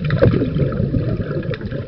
フフフ。